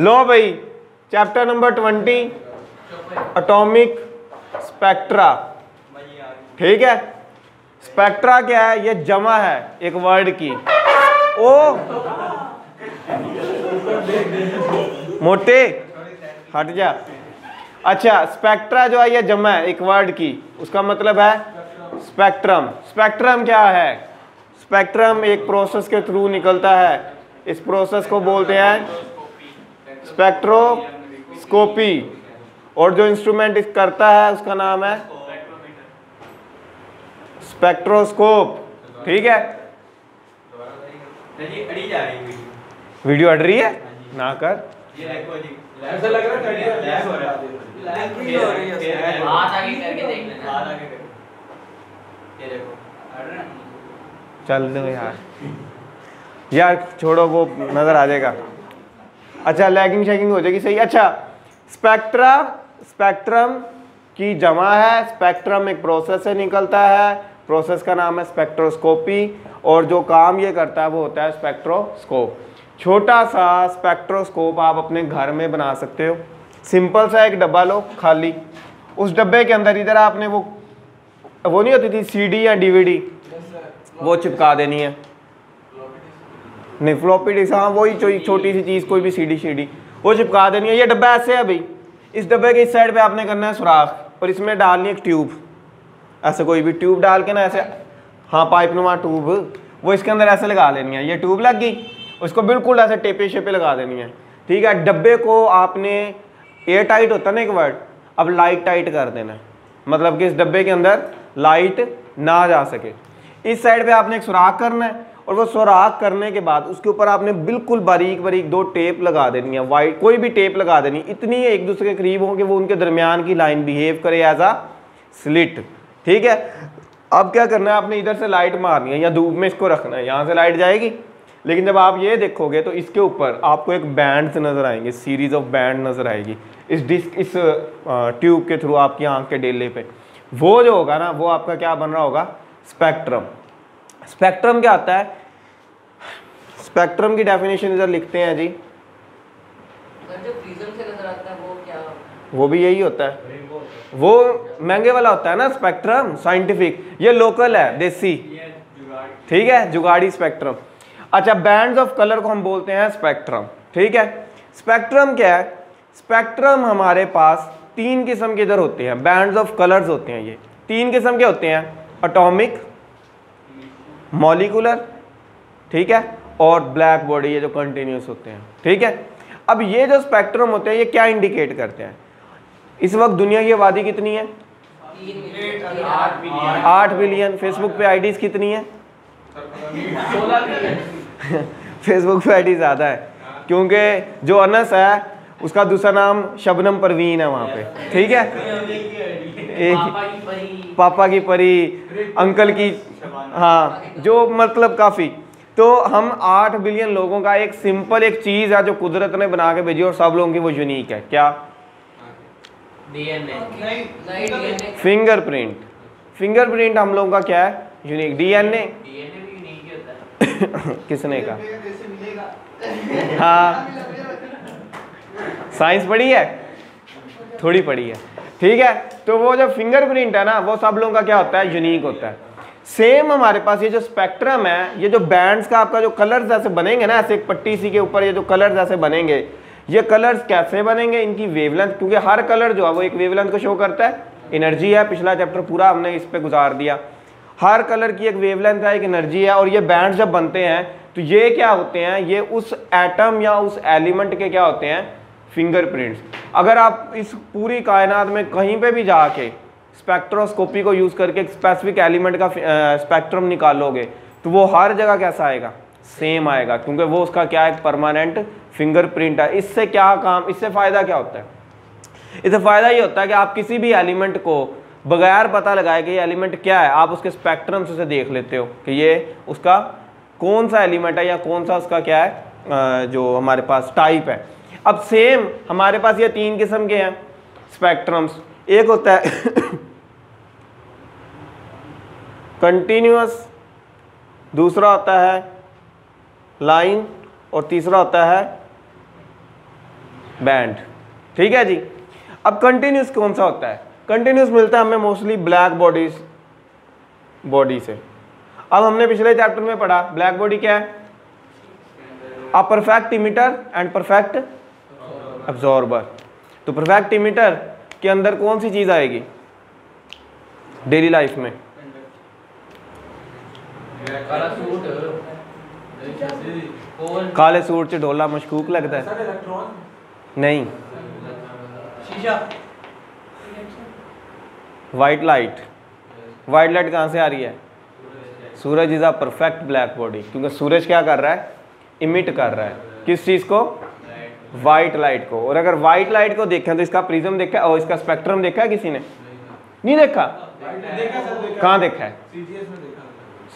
लो भाई chapter number twenty atomic spectra ठीक है? स्पेक्ट्रा क्या है? ये जमा है, एक वर्ड की। ओ! मोटे, हट जा। अच्छा स्पेक्ट्रा जो है, ये जमा है, एक वर्ड की। उसका मतलब है स्पेक्ट्रम स्पेक्ट्रम क्या है? स्पेक्ट्रम एक प्रोसेस के थ्रू निकलता है। इस प्रोसेस को बोलते हैं स्पेक्ट्रोस्कोपी। और जो इंस्ट्रूमेंट इस करता है उसका नाम है स्पेक्ट्रोस्कोप। ठीक है? वीडियो। अड़ रही है? ना कर। ऐसा लग रहा है हो। है। चल दो यार। यार छोड़ो वो नज़र आ जाएगा। अच्छा लैगिंग शैगिंग हो जाएगी सही। अच्छा स्पेक्ट्रा स्पेक्ट्रम की जमा है। स्पेक्ट्रम एक प्रोसेस से निकलता है। प्रोसेस का नाम है स्पेक्ट्रोस्कोपी और जो काम ये करता है वो होता है स्पेक्ट्रोस्कोप छोटा सा स्पेक्ट्रोस्कोप आप अपने घर में बना सकते हो। सिंपल सा एक डब्बा लो खाली। उस डब्बे के अंदर इधर आपने वो वो नहीं होती थी सीडी या डीवीडी वो चिपका देनी है। नहीं फ्लॉपी डिस्क हाँ वही छोटी सी चीज़, कोई भी सीडी सीडी शीडी वो चिपका देनी है। ये डब्बा ऐसे है भाई। इस डब्बे के इस साइड पे आपने करना है सुराख और इसमें डालनी है एक ट्यूब ऐसे कोई भी ट्यूब डाल के ना, ऐसे हाँ पाइप नुमा ट्यूब वो इसके अंदर ऐसे लगा लेनी है। ये ट्यूब लग गई। उसको बिल्कुल ऐसे टेपे शेपे लगा देनी है। ठीक है? डब्बे को आपने एयर टाइट होता ना एक वर्ड अब लाइट टाइट कर देना मतलब कि इस डब्बे के अंदर लाइट ना जा सके। इस साइड पे आपने एक सुराख करना है। और वो सुराख करने के बाद उसके ऊपर आपने बिल्कुल बारीक बारीक दो टेप लगा देनी है वाइट कोई भी टेप लगा देनी इतनी एक दूसरे के करीब हो कि वो उनके दरमियान की लाइन बिहेव करे एज आ स्लिट ठीक है? अब क्या करना है? आपने इधर से लाइट मारनी है या धूप में इसको रखना है। यहाँ से लाइट जाएगी। लेकिन जब आप ये देखोगे तो इसके ऊपर आपको एक बैंड नज़र आएँगे सीरीज़ ऑफ़ बैंड नज़र आएगी। इस डिस्क इस ट्यूब के थ्रू आपकी आँख के डेले पे। वो जो होगा ना, वो आपका क्या बन रहा होगा? स्पेक्ट्रम स्पेक्ट्रम क्या आता है? स्पेक्ट्रम की डेफिनेशन इधर लिखते हैं जी। जो प्रिज्म से नज़र आता है वो क्या वो भी यही होता है। वो महँगे वाला होता है ना स्पेक्ट्रम साइंटिफिक ये लोकल है देसी। ठीक है जुगाड़ी स्पेक्ट्रम। अच्छा बैंड्स ऑफ़ कलर को हम बोलते हैं स्पेक्ट्रम। ठीक है? स्पेक्ट्रम क्या है? स्पेक्ट्रम हमारे पास तीन किस्म के इधर होते हैं। बैंड्स ऑफ़ कलर्स होते हैं ये। तीन किस्म के होते हैं अटोमिक मॉलिकुलर, ठीक है? और ब्लैक बॉडी, ये जो कंटिन्यूस होते हैं, ठीक है? अब ये जो स्पेक्ट्रम होते हैं, ये क्या इंडिकेट करते हैं? इस वक्त दुनिया की आबादी कितनी है? आठ बिलियन फेसबुक पे आईडीज कितनी है? फेसबुक पे आईडी ज़्यादा है, क्योंकि जो अनस है उसका दूसरा नाम शबनम परवीन है वहाँ पे। ठीक है? एक पापा की परी। अंकल की हाँ जो मतलब काफ़ी। तो हम आठ बिलियन लोगों का एक सिंपल एक चीज़ है जो कुदरत ने बना के भेजी और सब लोगों की वो यूनिक है। क्या? फिंगरप्रिंट फिंगरप्रिंट हम लोगों का क्या है? यूनिक डीएनए किसने का हाँ। साइंस पढ़ी है? थोड़ी पढ़ी है। ठीक है? तो वो जो फिंगरप्रिंट है ना, वो सब लोगों का क्या होता है? यूनिक होता है। सेम हमारे पास ये जो स्पेक्ट्रम है, ये जो बैंड्स का आपका जो कलर्स ऐसे बनेंगे ना, ऐसे एक पट्टी सी के ऊपर ये जो कलर्स ऐसे बनेंगे, ये कलर्स कैसे बनेंगे? इनकी वेवलेंथ क्योंकि हर कलर जो है, वो एक वेवलेंथ को शो करता है। एनर्जी है, पिछला चैप्टर पूरा हमने इस पर गुजार दिया। हर कलर की एक वेवलेंथ है, एक एनर्जी है, और ये बैंड जब बनते हैं तो ये क्या होते हैं? ये उस एटम या उस एलिमेंट के क्या होते हैं? फिंगरप्रिंट्स अगर आप इस पूरी कायनात में कहीं पे भी जाके स्पेक्ट्रोस्कोपी को यूज़ करके एक स्पेसिफिक एलिमेंट का स्पेक्ट्रम निकालोगे तो वो हर जगह कैसा आएगा? सेम आएगा, क्योंकि वो उसका क्या एक परमानेंट फिंगरप्रिंट है। इससे क्या काम, इससे फ़ायदा क्या होता है? इससे फ़ायदा ये होता है कि आप किसी भी एलिमेंट को बगैर पता लगाए कि ये एलिमेंट क्या है, आप उसके स्पेक्ट्रम से उसे देख लेते हो कि ये उसका कौन सा एलिमेंट है या कौन सा उसका क्या है जो हमारे पास टाइप है। अब सेम हमारे पास ये तीन किस्म के हैं स्पेक्ट्रम्स एक होता है कंटिन्यूस दूसरा होता है लाइन और तीसरा होता है बैंड ठीक है जी? अब कंटिन्यूस कौन सा होता है? कंटिन्यूस मिलता है हमें मोस्टली ब्लैक बॉडीज बॉडी से। अब हमने पिछले चैप्टर में पढ़ा ब्लैक बॉडी क्या है? A perfect emitter and perfect absorber तो परफेक्ट इमिटर के अंदर कौन सी चीज़ आएगी? डेली लाइफ में। काला सूट। कौन काले सूट च ढोला मशकूक लगता है। सर नहीं। वाइट लाइट वाइट लाइट कहाँ से आ रही है? सूरज is a perfect black body क्योंकि सूरज क्या कर रहा है? इमिट कर रहा है। किस चीज़ को? वाइट लाइट को। और अगर वाइट लाइट को देखें तो इसका प्रिज्म देखा और इसका स्पेक्ट्रम देखा है किसी ने? नहीं देखा? कहाँ देखा है?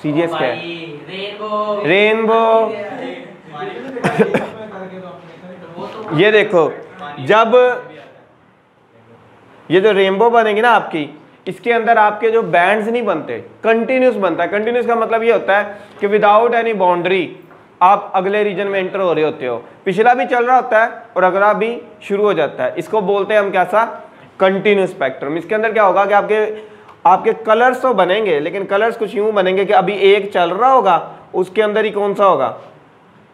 सी जी एस क्या है रेनबो ये देखो, जब ये जो रेनबो बनेगी ना आपकी, इसके अंदर आपके जो बैंड्स नहीं बनते कंटिन्यूस बनता है। कंटिन्यूस का मतलब ये होता है कि विदाउट एनी बाउंड्री आप अगले रीजन में एंटर हो रहे होते हो। पिछला भी चल रहा होता है और अगला भी शुरू हो जाता है। इसको बोलते हैं हम कैसा? कंटिन्यूस स्पेक्ट्रम इसके अंदर क्या होगा कि आपके आपके कलर्स तो बनेंगे लेकिन कलर्स कुछ यूँ बनेंगे कि अभी एक चल रहा होगा उसके अंदर ही कौन सा होगा?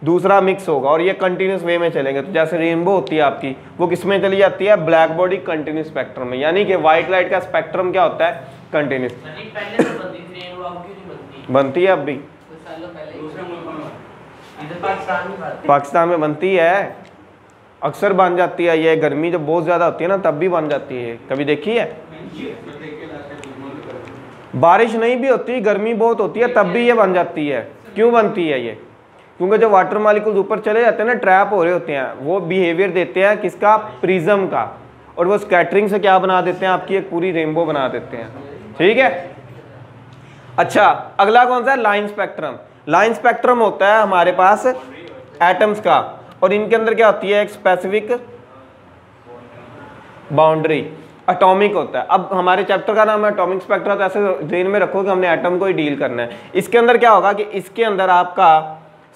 दूसरा मिक्स होगा और ये कंटिन्यूस वे में चलेंगे। तो जैसे रेनबो होती है आपकी वो किसमें चली जाती है? ब्लैक बॉडी कंटिन्यूस स्पेक्ट्रम में। यानी कि व्हाइट लाइट का स्पेक्ट्रम क्या होता है? कंटिन्यूस तो बनती? बनती है अब भी कुछ सालों पहले दूसरे मुल्कों में इधर पाकिस्तान में बनती है। अक्सर बन जाती है ये गर्मी जब बहुत ज़्यादा होती है ना तब भी बन जाती है। कभी देखी है? बारिश नहीं भी होती गर्मी बहुत होती है तब भी ये बन जाती है। क्यों बनती है ये? क्योंकि जो वाटर मालिकुल ऊपर चले जाते हैं ना ट्रैप हो रहे होते हैं। वो बिहेवियर देते हैं किसका? प्रिज्म का। और वो स्कैटरिंग से क्या बना देते हैं? आपकी एक पूरी रेनबो बना देते हैं। ठीक है? अच्छा अगला कौन सा है? लाइन स्पेक्ट्रम लाइन स्पेक्ट्रम होता है हमारे पास एटम्स का। और इनके अंदर क्या होती है? एक स्पेसिफिक बाउंड्री एटॉमिक होता है। अब हमारे चैप्टर का नाम है एटॉमिक स्पेक्ट्रा तो ऐसे ब्रेन में रखो कि हमने एटम को ही डील करना है। इसके अंदर क्या होगा कि इसके अंदर आपका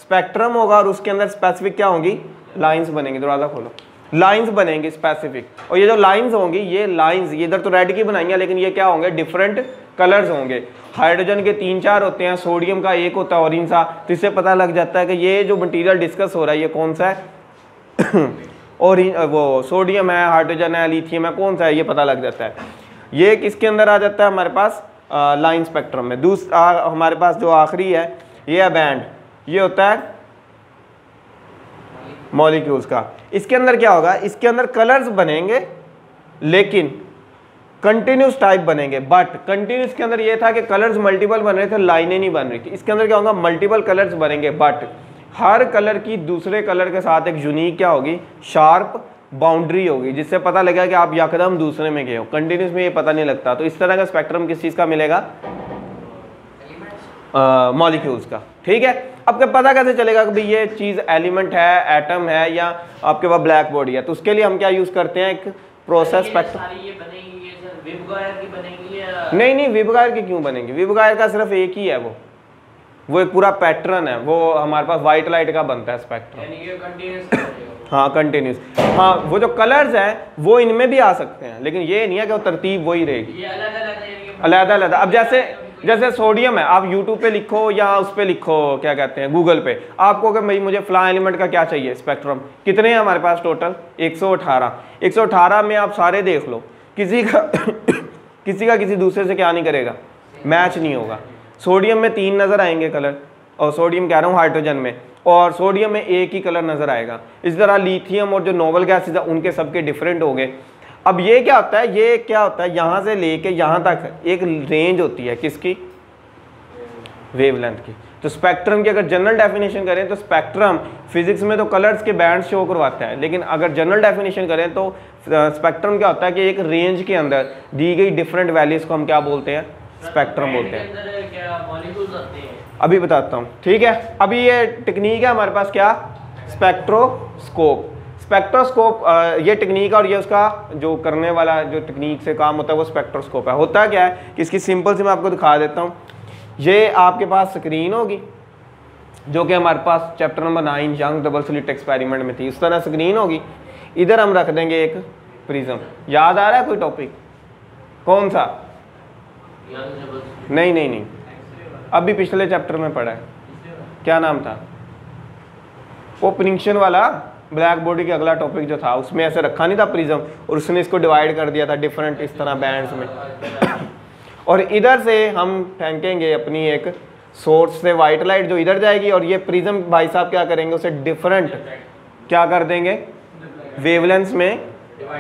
स्पेक्ट्रम होगा और उसके अंदर स्पेसिफिक क्या होगी? लाइंस बनेंगी। दरवाज़ा खोलो। लाइंस बनेंगे स्पेसिफिक और ये जो लाइंस होंगी, ये लाइंस ये इधर तो रेड की बनाई हैं, लेकिन ये क्या होंगे? डिफरेंट कलर्स होंगे। हाइड्रोजन के तीन चार होते हैं सोडियम का एक होता है ऑरेंज सा तो इससे पता लग जाता है कि ये जो मटेरियल डिस्कस हो रहा है, ये कौन सा है? और वो सोडियम है हाइड्रोजन है लिथियम है, कौन सा है, ये पता लग जाता है। ये किसके अंदर आ जाता है? हमारे पास लाइन स्पेक्ट्रम में। दूसरा हमारे पास जो आखिरी है, ये है बैंड ये होता है मॉलिक्यूल्स का। इसके अंदर क्या होगा? इसके अंदर कलर्स बनेंगे, लेकिन कंटिन्यूस टाइप बनेंगे। बट कंटिन्यूस के अंदर ये था कि कलर्स मल्टीपल बन रहे थे, लाइनें नहीं बन रही थी। इसके अंदर क्या होगा? मल्टीपल कलर्स बनेंगे। बट हर कलर की दूसरे कलर के साथ एक यूनिक क्या होगी? शार्प बाउंड्री होगी, जिससे पता लगेगा कि आप यकदम दूसरे में गए हो। कंटिन्यूस में ये पता नहीं लगता। तो इस तरह का स्पेक्ट्रम किस चीज़ का मिलेगा? मॉलिक्यूल्स का। ठीक है? क्या पता कैसे चलेगा कि भाई ये चीज़ एलिमेंट है एटम है या आपके पास ब्लैक बॉडी है। तो उसके लिए हम क्या यूज़ करते हैं एक प्रोसेस स्पेक्ट्रम सारी ये बनेगी ये सर विबगायर की बनेगी या नहीं नहीं विबगायर की क्यों बनेंगी? विबगायर का सिर्फ़ एक ही है वो। वो एक पूरा पैटर्न है। वो हमारे पास वाइट लाइट का बनता है स्पेक्ट्रम यानी ये कंटीन्यूअस हाँ कंटिन्यूस हाँ वो जो कलर्स हैं वो इनमें भी आ सकते हैं। लेकिन ये नहीं है कि वो तरतीब वही रहेगी। अलग अलग अलहदा अब जैसे जैसे सोडियम है, आप यूट्यूब पे लिखो या उस पर लिखो, क्या कहते हैं गूगल पे। आपको कि भाई मुझे फ्ला एलिमेंट का क्या चाहिए स्पेक्ट्रम कितने हैं हमारे पास टोटल 118 118 में आप सारे देख लो। किसी का किसी का किसी दूसरे से क्या नहीं करेगा? मैच नहीं होगा। सोडियम में तीन नज़र आएँगे कलर और सोडियम कह रहा हूँ हाइड्रोजन में। और सोडियम में एक ही कलर नज़र आएगा। इस तरह लिथियम और जो नोबल गैसेज है, उनके सबके डिफरेंट हो गए अब ये क्या होता है? ये क्या होता है? यहाँ से लेके यहाँ तक एक रेंज होती है किसकी? वेवलेंथ की। तो स्पेक्ट्रम की अगर जनरल डेफिनेशन करें तो स्पेक्ट्रम फिजिक्स में तो कलर्स के बैंड शो करवाता है लेकिन अगर जनरल डेफिनेशन करें तो स्पेक्ट्रम क्या होता है कि एक रेंज के अंदर दी गई डिफरेंट वैल्यूज़ को हम क्या बोलते हैं? स्पेक्ट्रम बोलते हैं। हैं? अभी बताता हूँ। ठीक है? अभी ये टेक्निक है हमारे पास क्या? स्पेक्ट्रोस्कोप स्पेक्ट्रोस्कोप ये टेक्निक और ये उसका जो करने वाला जो टेक्निक से काम होता है, वो स्पेक्ट्रोस्कोप है। होता क्या है कि इसकी सिंपल से मैं आपको दिखा देता हूँ। ये आपके पास स्क्रीन होगी, जो कि हमारे पास chapter number nine Young double slit experiment में थी। इस तरह स्क्रीन होगी। इधर हम रख देंगे एक प्रिज्म याद आ रहा है कोई टॉपिक कौन सा? नहीं नहीं नहीं। अभी पिछले चैप्टर में पढ़ा है। क्या नाम था? वो प्रिंक्शन वाला? ब्लैक बॉडी का अगला टॉपिक जो था, उसमें ऐसे रखा नहीं था प्रिज्म और उसने इसको डिवाइड कर दिया था डिफरेंट इस तरह बैंड्स में। और इधर से हम फेंकेंगे अपनी एक सोर्स से वाइट लाइट जो इधर जाएगी, और ये प्रिज्म भाई साहब क्या करेंगे, उसे डिफरेंट क्या कर देंगे? वेवलेंस में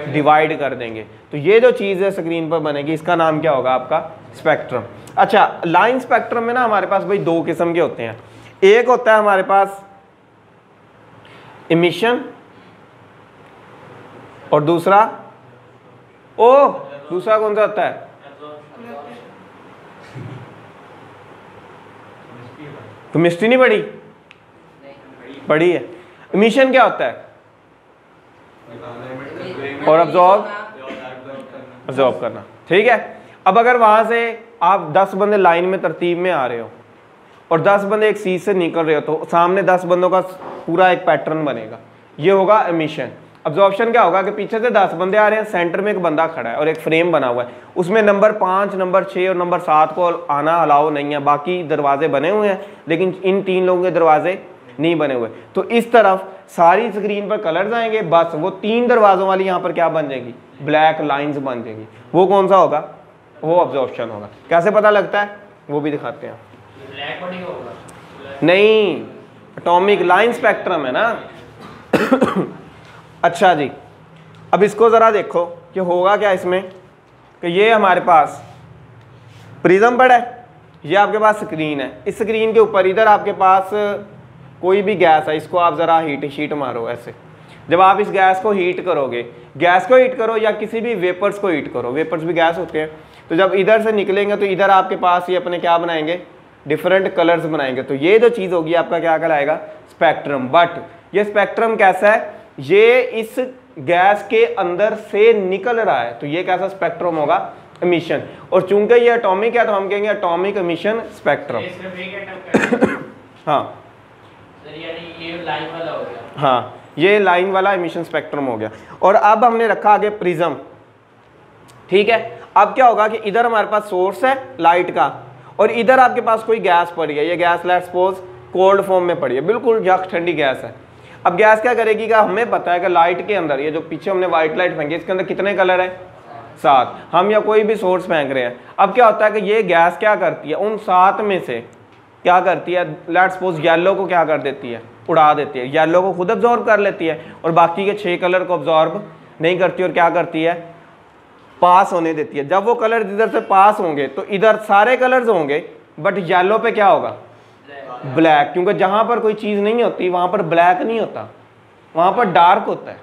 डिवाइड कर देंगे। तो ये जो चीज़ है स्क्रीन पर बनेगी, इसका नाम क्या होगा आपका? स्पेक्ट्रम अच्छा लाइन स्पेक्ट्रम में ना हमारे पास भाई दो किस्म के होते हैं। एक होता है हमारे पास इमिशन और दूसरा, ओ, दूसरा कौन सा होता है? केमिस्ट्री नहीं पढ़ी? पढ़ी है। इमिशन क्या होता है? और अब्जॉर्ब अब्जॉर्ब करना। ठीक है? अब अगर वहाँ से आप 10 बंदे लाइन में तरतीब में आ रहे हो और 10 बंदे एक सीट से निकल रहे हो तो सामने 10 बंदों का पूरा एक पैटर्न बनेगा। ये होगा एमिशन अब्जॉर्प्शन क्या होगा कि पीछे से 10 बंदे आ रहे हैं सेंटर में एक बंदा खड़ा है और एक फ्रेम बना हुआ है। उसमें नंबर पाँच नंबर छः और नंबर सात को आना अलाउ नहीं है। बाकी दरवाजे बने हुए हैं लेकिन इन तीन लोगों के दरवाजे नहीं बने हुए। तो इस तरफ़ सारी स्क्रीन पर कलर्स आएँगे बस वो तीन दरवाजों वाली यहाँ पर क्या बन जाएगी? ब्लैक लाइंस बन जाएगी। वो कौन सा होगा? वो ऑब्जॉर्प्शन होगा। कैसे पता लगता है? वो भी दिखाते हैं। नहीं। अटोमिक लाइन स्पेक्ट्रम है ना? अच्छा जी, अब इसको ज़रा देखो कि होगा क्या इसमें? कि ये हमारे पास प्रिज्म पड़ा है, ये आपके पास स्क्रीन है। इस स्क्रीन के ऊपर इधर आपके पास कोई भी गैस है, इसको आप ज़रा हीट शीट मारो ऐसे। जब आप इस गैस को हीट करोगे, गैस को हीट करो या किसी भी वेपर्स को हीट करो वेपर्स भी गैस होते हैं। तो जब इधर से निकलेंगे तो इधर आपके पास ये अपने क्या बनाएँगे? डिफरेंट कलर्स बनाएँगे। तो ये जो चीज़ होगी आपका क्या कहलाएगा? स्पेक्ट्रम बट ये स्पेक्ट्रम कैसा है? ये इस गैस के अंदर से निकल रहा है। तो ये कैसा स्पेक्ट्रम होगा? एमिशन और चूँकि ये एटॉमिक है तो हम कहेंगे एटॉमिक एमिशन स्पेक्ट्रम हाँ। हाँ। ये लाइन वाला एमिशन स्पेक्ट्रम हो गया। और अब हमने रखा आगे प्रिज्म ठीक है? अब क्या होगा कि इधर हमारे पास सोर्स है लाइट का। और इधर आपके पास कोई गैस पड़ी है, ये gas let suppose cold form में पड़ी है, बिल्कुल यक ठंडी गैस है। अब गैस क्या करेगी का हमें पता है कि लाइट के अंदर, ये जो पीछे हमने व्हाइट लाइट फेंकी, इसके अंदर कितने कलर है? सात। हम या कोई भी सोर्स फेंक रहे हैं। अब क्या होता है कि ये गैस क्या करती है? उन सात में से क्या करती है? लेट सपोज़ येलो को क्या कर देती है? उड़ा देती है। येलो को खुद ऑब्जॉर्व कर लेती है और बाकी के छः कलर को ऑब्जॉर्व नहीं करती और क्या करती है? पास होने देती है। जब वो कलर इधर से पास होंगे तो इधर सारे कलर्स होंगे बट येलो पे क्या होगा? ब्लैक क्योंकि जहाँ पर कोई चीज़ नहीं होती वहाँ पर ब्लैक नहीं होता। वहाँ पर डार्क होता है।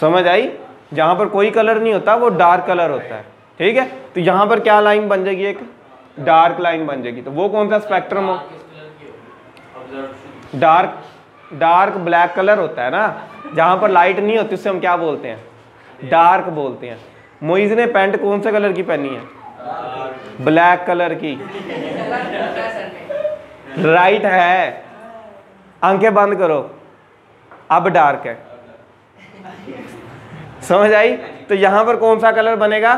समझ आई? जहाँ पर कोई कलर नहीं होता वो डार्क कलर होता है। ठीक है? तो यहाँ पर क्या लाइन बन जाएगी एक? डार्क लाइन बन जाएगी। तो वो कौन सा स्पेक्ट्रम हो? डार्क डार्क ब्लैक कलर होता है ना? जहाँ पर लाइट नहीं होती उससे हम क्या बोलते हैं? डार्क बोलते हैं। मोइज ने पैंट कौन से कलर की पहनी है? ब्लैक कलर की। राइट है। आँखें बंद करो। अब डार्क है। समझ आई? तो यहाँ पर कौन सा कलर बनेगा?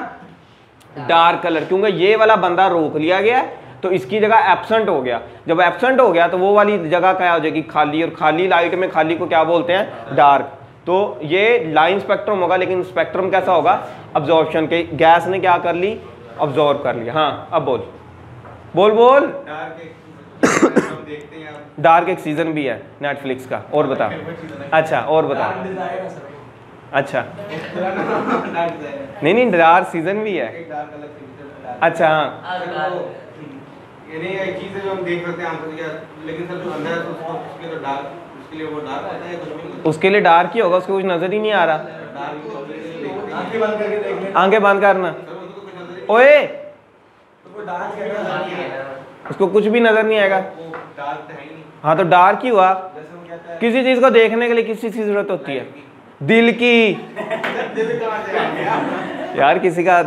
डार्क कलर क्योंकि ये वाला बंदा रोक लिया गया तो इसकी जगह एबसेंट हो गया। जब एबसेंट हो गया तो वो वाली जगह क्या हो जाएगी? खाली। और खाली लाइट में खाली को क्या बोलते हैं? डार्क तो ये लाइन स्पेक्ट्रम होगा लेकिन स्पेक्ट्रम कैसा होगा? अब्जॉर्प्शन के गैस ने क्या कर ली? ऑब्जॉर्व कर लिया। हाँ अब बोल। बोल बोल। डार्क एक सीज़न भी है नेटफ्लिक्स का। और बता। अच्छा और बता। अच्छा। नहीं नहीं डार्क सीज़न भी है। अच्छा हाँ। यानी एक चीज़ है जो हम देख सकते हैं लेकिन सर जो अंदर है तो उसको उसके तो डार्क उसके लिए वो डार्क होता है कुछ भी? उसके लिए डार्क ही होगा उसको कुछ नज़र ही नहीं आ रहा। आँखें बंद करके देख लें आँखें बंद करना। ही ओए! है उसको कुछ भी नज़र नहीं आएगा। वो डार्क तो है ही नहीं। हाँ तो डार्क ही हुआ? जैसे वो कहता है। किसी चीज़ को देखने के लिए किस चीज़ की ज़रूरत होती है। दिल की। दिल कहाँ से आ गया? यार किसी का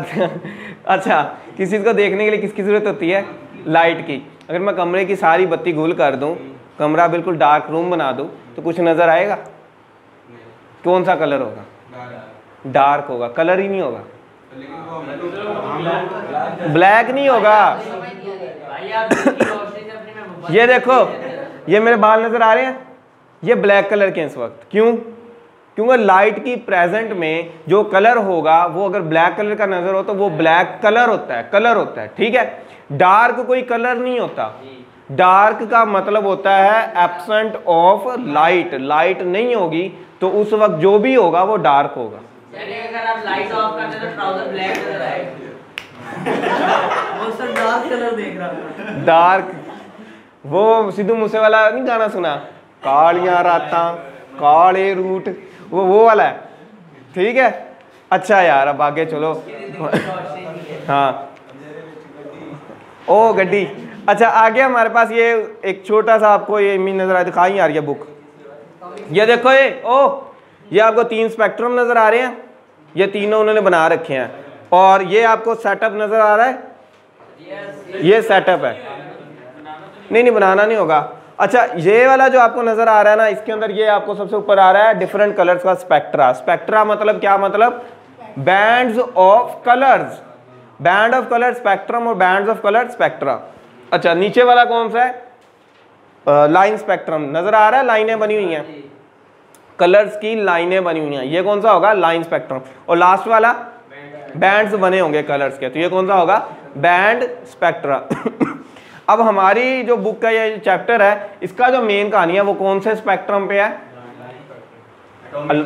अच्छा किसी चीज़ को देखने के लिए किसकी ज़रूरत होती है? लाइट की। अगर मैं कमरे की सारी बत्ती गुल कर दूँ कमरा बिल्कुल डार्क रूम बना दूँ तो कुछ नज़र आएगा? कौन सा कलर होगा? डार्क होगा कलर ही नहीं होगा। ब्लैक नहीं होगा। ये देखो, ये मेरे बाल नज़र आ रहे हैं? ये ब्लैक कलर के इस वक्त। क्यों? क्योंकि लाइट की प्रेजेंट में जो कलर होगा, वो अगर ब्लैक कलर का नज़र हो तो वो ब्लैक कलर होता है कलर होता है, ठीक है? डार्क कोई कलर नहीं होता। डार्क का मतलब होता है एबसेंट ऑफ़ लाइट लाइट नहीं होगी तो उस वक्त जो भी होगा वो डार्क होगा। अगर आप लाइट ऑफ़ करते तो ट्राउज़र ब्लैक नज़र आएगा। वो सर डार्क कलर देख रहा था। डार्क वो सिद्धू मूसे वाला नहीं गाना सुना? कालियाँ रातां काले रूट। वो वो वाला है। ठीक है? अच्छा यार अब आगे चलो। हाँ। ओ गड्डी। अच्छा आगे हमारे पास ये एक छोटा सा आपको ये इमेज नज़र आ दिखाई आ रही है बुक ये देखो ये ओ ये आपको तीन स्पेक्ट्रम नज़र आ रहे हैं। ये तीनों उन्होंने बना रखे हैं। और ये आपको सेटअप नज़र आ रहा है? ये सेटअप है। नहीं नहीं, बनाना नहीं होगा। अच्छा ये वाला जो आपको नज़र आ रहा है ना, इसके अंदर ये आपको सबसे ऊपर आ रहा है डिफरेंट कलर्स का स्पेक्ट्रा स्पेक्ट्रा मतलब क्या मतलब? Bands of colours band of colour spectrum और बैंड्स ऑफ़ कलर स्पेक्ट्रा अच्छा नीचे वाला कौन सा है? लाइन स्पेक्ट्रम नज़र आ रहा है? लाइनें बनी हुई हैं। कलर्स की लाइनें बनी हुई हैं। ये कौन सा होगा? लाइन स्पेक्ट्रम और लास्ट वाला? बैंड्स बने होंगे कलर्स के। तो ये कौन सा होगा? बैंड स्पेक्ट्रा अब हमारी जो बुक का ये चैप्टर है इसका जो मेन कहानी है वो कौन से स्पेक्ट्रम पे है?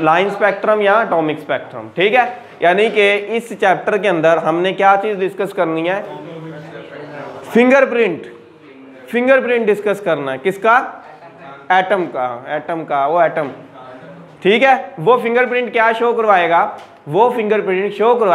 लाइन स्पेक्ट्रम या एटॉमिक स्पेक्ट्रम ठीक है? यानी कि इस चैप्टर के अंदर हमने क्या चीज़ डिस्कस करनी है? फिंगरप्रिंट फिंगरप्रिंट डिस्कस करना है। किसका? एटम का। एटम का, वो एटम ठीक है? वो फिंगरप्रिंट क्या शो करवाएगा? वो फिंगरप्रिंट शो करवाएगा।